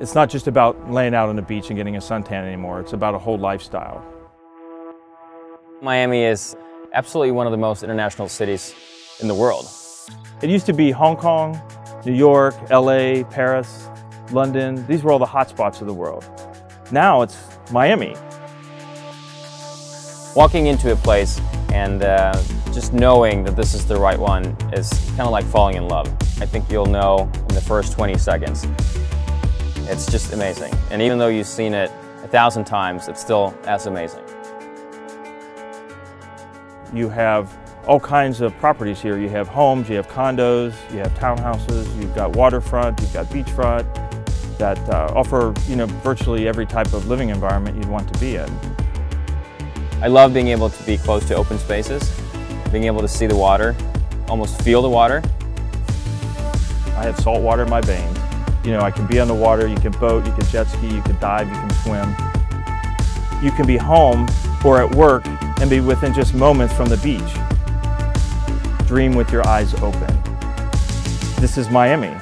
It's not just about laying out on the beach and getting a suntan anymore. It's about a whole lifestyle. Miami is absolutely one of the most international cities in the world. It used to be Hong Kong, New York, LA, Paris, London. These were all the hotspots of the world. Now it's Miami. Walking into a place and uh, just knowing that this is the right one is kind of like falling in love. I think you'll know in the first 20 seconds. It's just amazing. And even though you've seen it a thousand times, it's still as amazing. You have all kinds of properties here. You have homes, you have condos, you have townhouses, you've got waterfront, you've got beachfront that uh, offer you know, virtually every type of living environment you'd want to be in. I love being able to be close to open spaces, being able to see the water, almost feel the water. I have salt water in my veins. You know, I can be on the water, you can boat, you can jet ski, you can dive, you can swim. You can be home or at work and be within just moments from the beach. Dream with your eyes open. This is Miami.